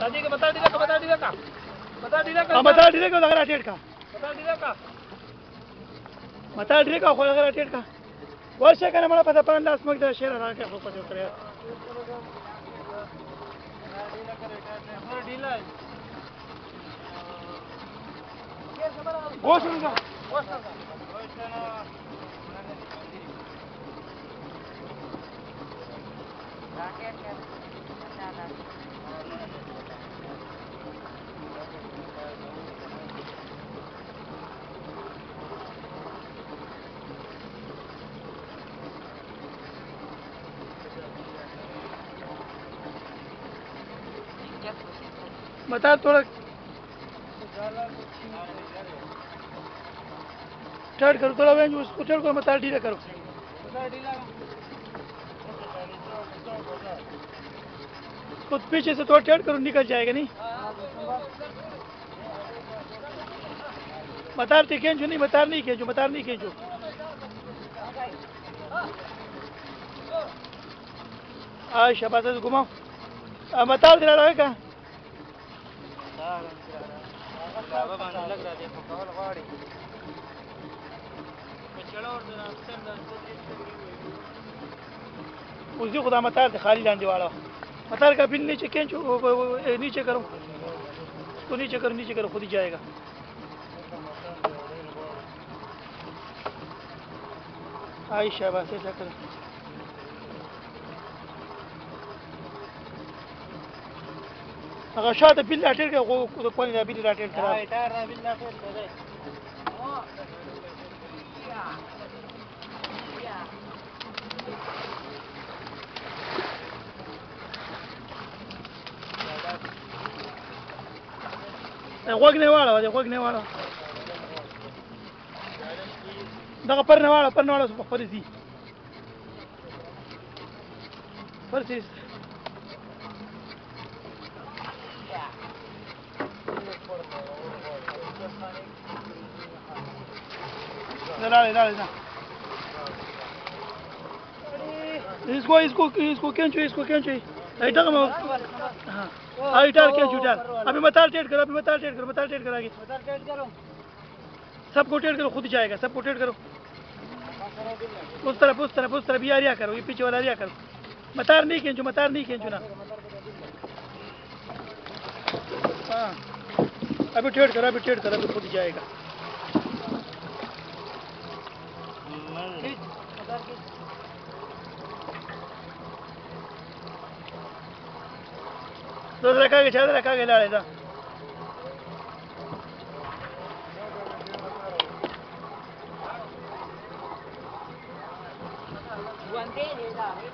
दादी का बता दीदा का बता दीदा का बता दीदा का बता दीदा का लगा टेट का बता दीदा का बता दीदा का खोल लगा टेट का वर्षे का हमारा पता पर अंदाज मग शेर हरा के ऊपर जो करे गोश्त का गोश्त ना राकेट का मसाला बता थोड़ा स्टार्ट करो थोड़ा वेंज उसको चढ़ करो बता ढीला करो उसको पीछे से थोड़ा चढ़ करो निकल जाएगा नहीं बतारते जो नहीं बता नहीं खेचो बता नहीं खेचो आज शबाज घुमाओ बता दिला रहेगा کعبه باندې لږ را دې خو کول غواړي اوس دې خو دا متار دې خالي لاندې واړه متار کا بل نیچے کینچو نیچے کرو تو نیچے کرو نیچے کرو خود ہی جائے گا عائشہ بس ایسا کرو هغه شاته بل لاټر کې غو د کوین د بل لاټر خراب هاي ټایر د بل لاټر دی غوږ نه واړه دی غوږ نه واړه دغه پر نه واړه پر نه واړه په خپل دي پر څه dale, dale, dale. इसको इसको इसको कैंचो इसको कैंचो लाइटर का हाँ लाइटर कैंचो डाल अभी मताल टेट करो अभी मताल टेट करो मताल टेट करो सब को टेट करो खुद जाएगा सब को टेट करो उस तरफ उस तरफ उस तरफ ये आरिया करो ये पीछे वाला आरिया करो मतार नहीं खींचो मतार नहीं खींचो ना हाँ अभी टेट करो अभी टेट करो अभी खुद जाएगा No te la cagues, ya te la cagues, la ya. Guanteles, dale.